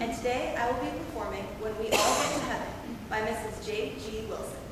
and today I will be performing When We All Get to Heaven by Mrs. J. G. Wilson.